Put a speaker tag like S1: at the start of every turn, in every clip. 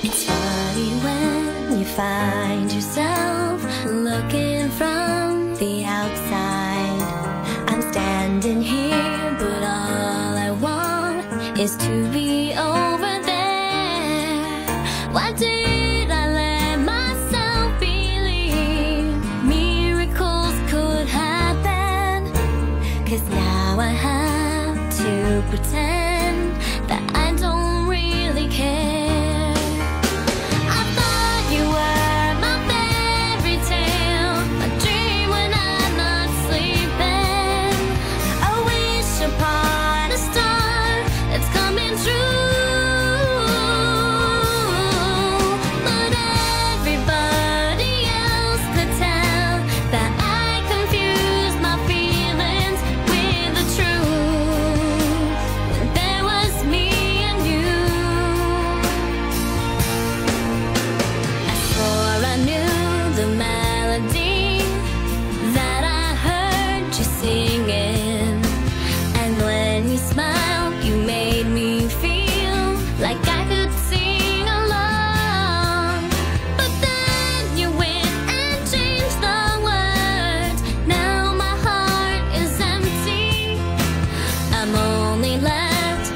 S1: It's funny when you find yourself looking from the outside. I'm standing here, but all I want is to be over there. Why did I let myself believe miracles could now I have to pretend.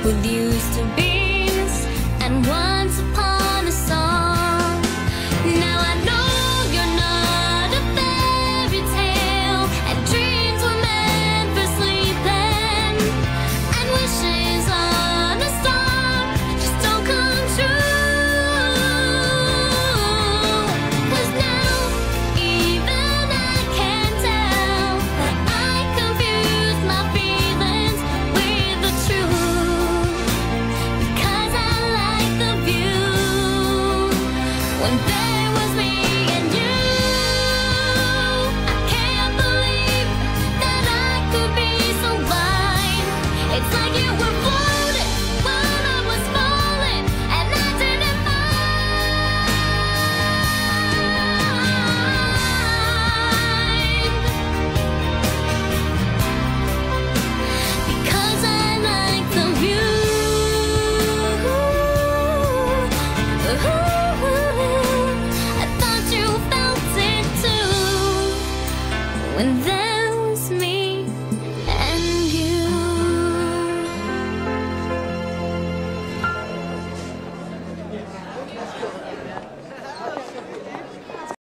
S1: with used to be. And once upon When